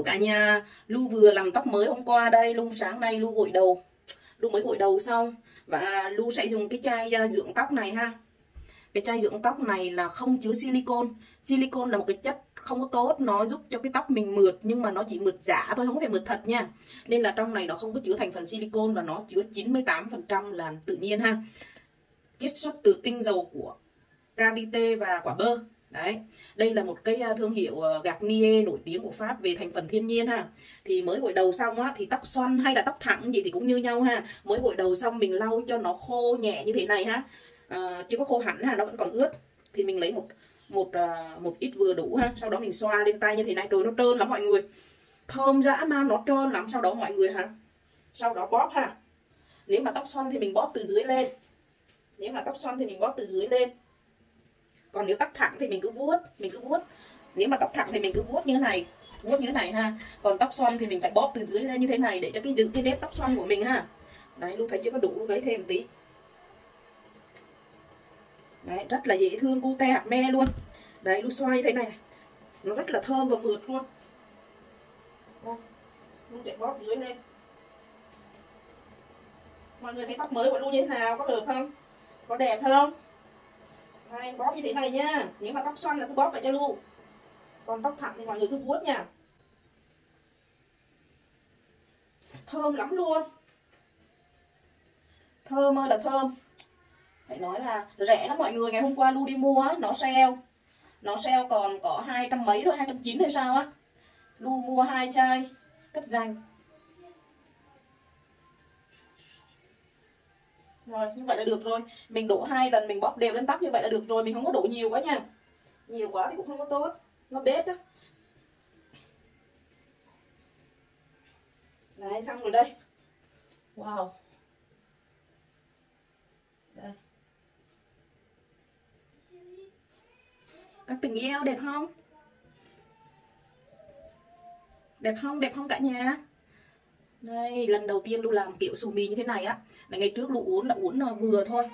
của cả nhà Lu vừa làm tóc mới hôm qua đây Lu sáng nay Lu gội đầu. Lu mới gội đầu xong. Và Lu sẽ dùng cái chai à, dưỡng tóc này ha. Cái chai dưỡng tóc này là không chứa silicon silicon là một cái chất không có tốt, nó giúp cho cái tóc mình mượt, nhưng mà nó chỉ mượt giả thôi, không có phải mượt thật nha. Nên là trong này nó không có chứa thành phần silicon và nó chứa 98% là tự nhiên ha. Chiết xuất từ tinh dầu của karité và quả bơ đấy đây là một cái à, thương hiệu à, gạc nie nổi tiếng của Pháp về thành phần thiên nhiên ha. Thì mới gội đầu xong á thì tóc xoăn hay là tóc thẳng gì thì cũng như nhau ha. Mới gội đầu xong mình lau cho nó khô nhẹ như thế này ha. À, chưa có khô hẳn ha nó vẫn còn ướt. Thì mình lấy một một à, một ít vừa đủ ha sau đó mình xoa lên tay như thế này rồi nó trơn lắm mọi người. Thơm dã man nó trơn lắm sau đó mọi người ha sau đó bóp ha. Nếu mà tóc xoăn thì mình bóp từ dưới lên. Nếu mà tóc xoăn thì mình bóp từ dưới lên còn nếu tóc thẳng thì mình cứ vuốt, mình cứ vuốt. Nếu mà tóc thẳng thì mình cứ vuốt như thế này, vuốt như thế này ha. Còn tóc xoăn thì mình phải bóp từ dưới lên như thế này để cho cái giữ cái nếp tóc xoăn của mình ha. Đấy, lúc thấy chưa có đủ lấy thêm một tí. Đấy, rất là dễ thương cute hạt me luôn. Đấy lu xoay thế này, nó rất là thơm và mượt luôn. Lu chạy bóp dưới lên. Mọi người thấy tóc mới của lu như thế nào? Có hợp không? Có đẹp không? Đây, bóp như thế này nhá. Nếu mà tóc xoăn là cứ bóp vậy cho lu còn tóc thẳng thì mọi người cứ vuốt nha. Thơm lắm luôn. Thơm ơi là thơm. Phải nói là rẻ lắm mọi người. Ngày hôm qua lu đi mua nó sale. Nó sale còn có hai trăm mấy thôi hai trăm chín hay sao á. Lu mua hai chai cất danh. Rồi, như vậy là được rồi. Mình đổ hai lần, mình bóp đều lên tóc như vậy là được rồi. Mình không có đổ nhiều quá nha. Nhiều quá thì cũng không có tốt. Nó bết đó đấy xong rồi đây. Wow. Đây. Các tình yêu đẹp không? Đẹp không? Đẹp không cả nhà? Đây lần đầu tiên lu làm kiểu sù mì như thế này á. Là ngày trước lu uống là uống là vừa thôi.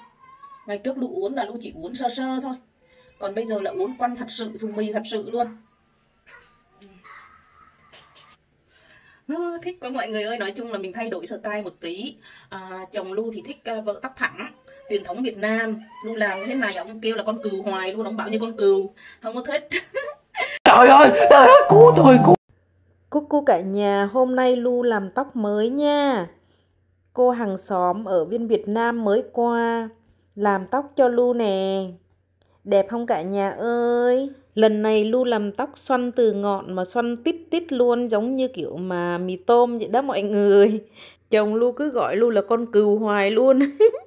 Ngày trước lu uống là lu chỉ uống sơ sơ thôi. Còn bây giờ là uống quăn thật sự sù mì thật sự luôn. À, thích quá. Mọi người ơi nói chung là mình thay đổi style một tí. À, chồng lu thì thích uh, vợ tóc thẳng truyền thống Việt Nam. Lu làm thế này ông kêu là con cừu hoài luôn ông bảo như con cừu. Không có thích. Trời ơi trời ơi cứu tôi cứu Cúc cu cả nhà, hôm nay Lu làm tóc mới nha. Cô hàng xóm ở bên Việt Nam mới qua làm tóc cho Lu nè. Đẹp không cả nhà ơi? Lần này Lu làm tóc xoăn từ ngọn mà xoăn tít tít luôn giống như kiểu mà mì tôm vậy đó mọi người. Chồng Lu cứ gọi Lu là con cừu hoài luôn.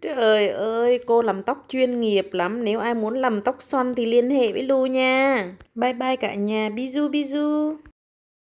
Trời ơi, cô làm tóc chuyên nghiệp lắm. Nếu ai muốn làm tóc xoăn thì liên hệ với Lu nha. Bye bye cả nhà. Bizu bizu.